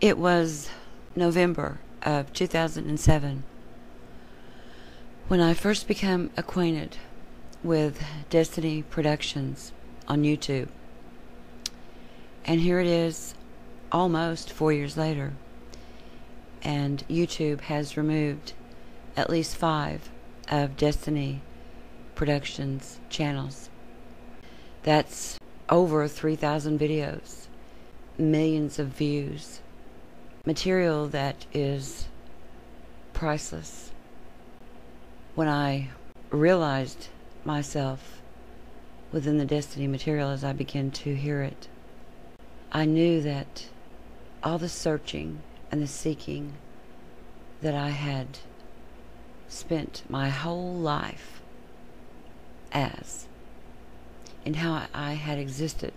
It was November of 2007 when I first became acquainted with Desteni Productions on YouTube. And here it is almost four years later. And YouTube has removed at least five of Desteni Productions channels. That's over 3,000 videos, millions of views, material that is priceless. When I realized myself within the Desteni material as I began to hear it, I knew that all the searching and the seeking that I had spent my whole life as and how I had existed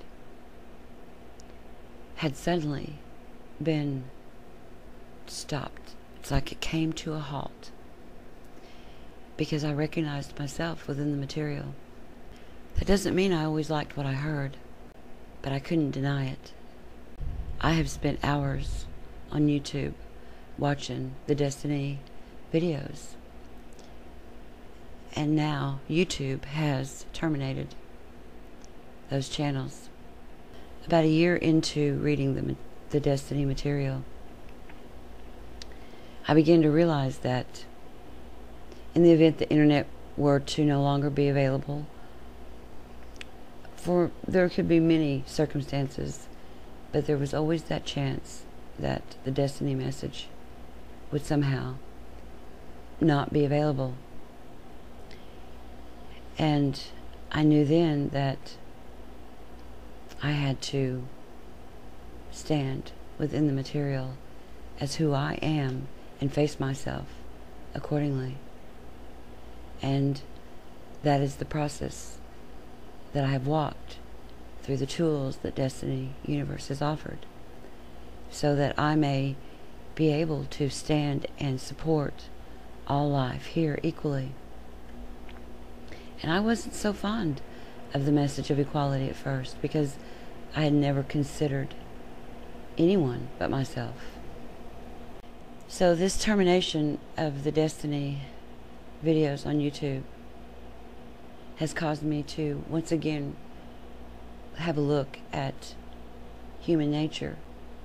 had suddenly been stopped. It's like it came to a halt because I recognized myself within the material. That doesn't mean I always liked what I heard, but I couldn't deny it. I have spent hours on YouTube watching the Desteni videos. And now YouTube has terminated those channels. About a year into reading the, the Desteni material, I began to realize that in the event the internet were to no longer be available, for there could be many circumstances, but there was always that chance that the Desteni message would somehow not be available. And I knew then that I had to stand within the material as who I am and face myself accordingly. And that is the process that I have walked through the tools that Desteni Universe has offered so that I may be able to stand and support all life here equally. And I wasn't so fond of the message of equality at first because I had never considered anyone but myself. So this termination of the Desteni videos on YouTube has caused me to once again have a look at human nature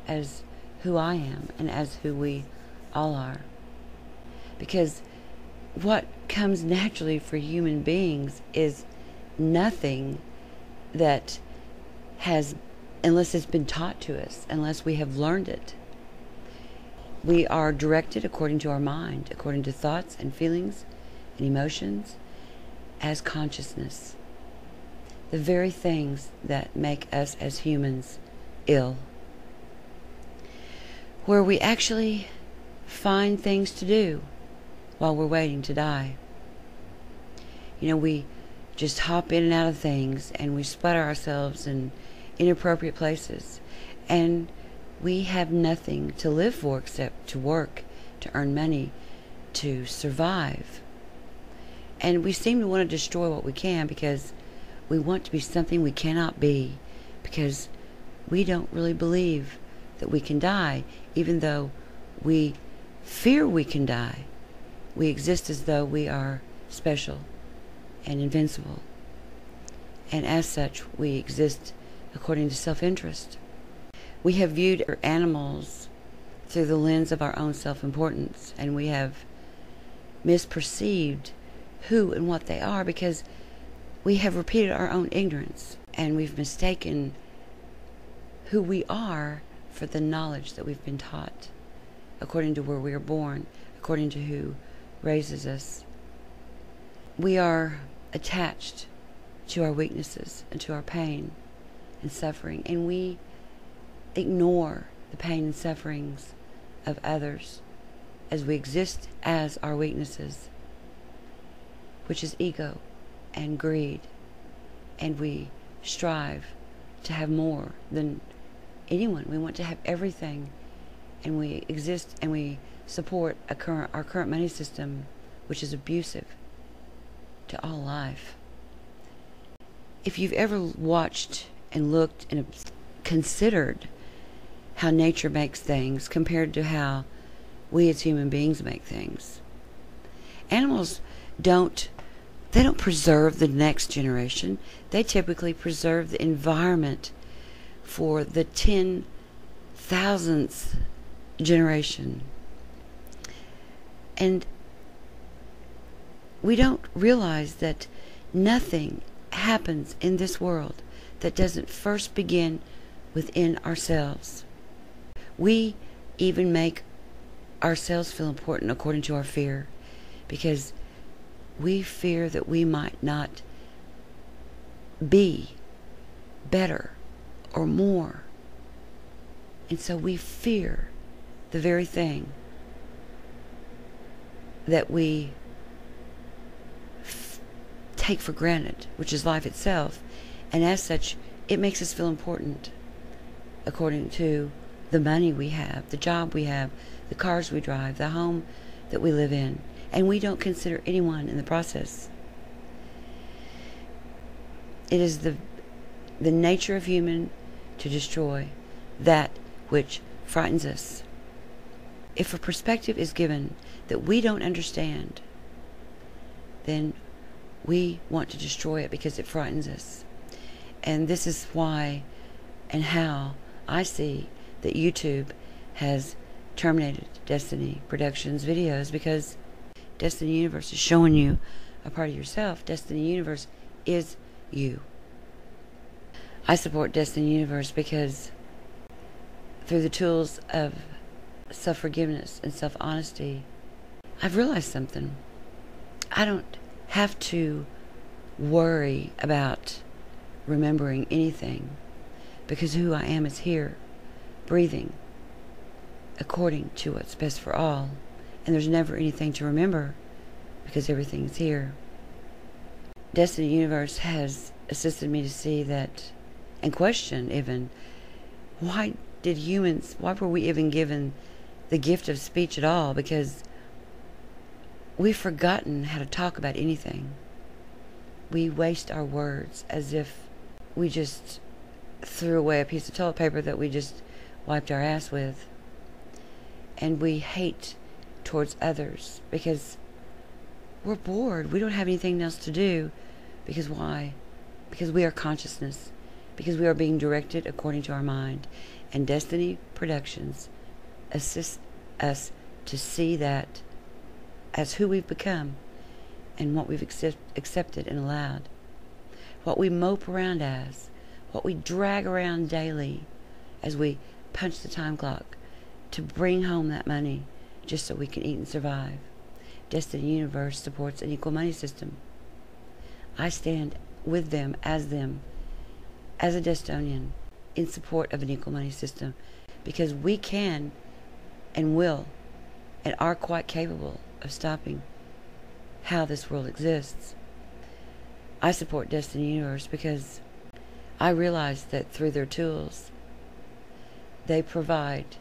as who I am and as who we all are. Because what comes naturally for human beings is nothing that has, unless it's been taught to us, unless we have learned it. We are directed according to our mind, according to thoughts and feelings and emotions as consciousness. The very things that make us as humans ill. Where we actually find things to do while we're waiting to die. You know, we just hop in and out of things and we splatter ourselves in inappropriate places. And we have nothing to live for except to work, to earn money, to survive. And we seem to want to destroy what we can because we want to be something we cannot be because we don't really believe that we can die, even though we fear we can die. We exist as though we are special and invincible. And as such, we exist according to self interest. We have viewed animals through the lens of our own self importance, and we have misperceived who and what they are because we have repeated our own ignorance and we've mistaken who we are for the knowledge that we've been taught according to where we are born, according to who raises us. We are attached to our weaknesses and to our pain and suffering, and we ignore the pain and sufferings of others as we exist as our weaknesses, which is ego and greed, and we strive to have more than anyone. We want to have everything, and we exist and we support current, our current money system, which is abusive to all life. If you've ever watched and looked and considered how nature makes things compared to how we as human beings make things. Animals don't they don't preserve the next generation. They typically preserve the environment for the ten thousandth generation. And we don't realize that nothing happens in this world that doesn't first begin within ourselves. We even make ourselves feel important according to our fear because we fear that we might not be better or more. And so we fear the very thing that we f- take for granted, which is life itself. And as such, it makes us feel important according to the money we have, the job we have, the cars we drive, the home that we live in. And we don't consider anyone in the process. It is the, the nature of human to destroy that which frightens us. If a perspective is given that we don't understand, then we want to destroy it because it frightens us. And this is why and how I see that YouTube has terminated Desteni Productions videos because Desteni Universe is showing you a part of yourself. Desteni Universe is you. I support Desteni Universe because through the tools of self forgiveness and self honesty, I've realized something. I don't have to worry about remembering anything because who I am is here, breathing according to what's best for all. And there's never anything to remember because everything's here. Desteni Universe has assisted me to see that and question even why did humans why were we even given the gift of speech at all because we've forgotten how to talk about anything we waste our words as if we just threw away a piece of toilet paper that we just wiped our ass with. And we hate towards others because we're bored. We don't have anything else to do. Because why? Because we are consciousness. Because we are being directed according to our mind. And Desteni Productions assist us to see that as who we've become and what we've accept, accepted and allowed. What we mope around as, what we drag around daily as we punch the time clock to bring home that money just so we can eat and survive. Desteni Universe supports an equal money system. I stand with them as them as a Destonian in support of an equal money system because we can and will and are quite capable of stopping how this world exists. I support Desteni Universe because I realize that through their tools, they provide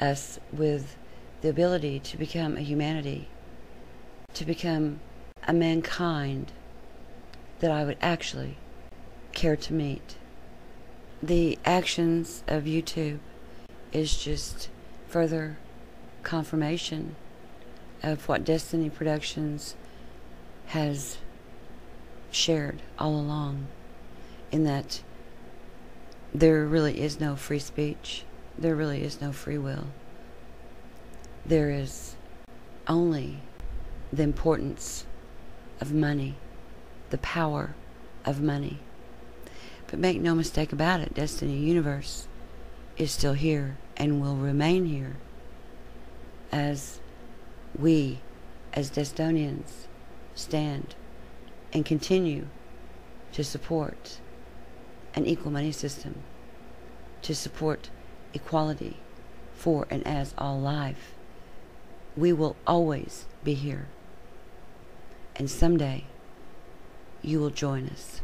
us with the ability to become a humanity, to become a mankind that I would actually care to meet. The actions of YouTube is just further confirmation of what Desteni Productions has shared all along in that there really is no free speech. There really is no free will. There is only the importance of money, the power of money. But make no mistake about it, Desteni Universe is still here and will remain here as we, as Destonians, stand and continue to support an equal money system, to support equality for and as all life. We will always be here. And someday you will join us.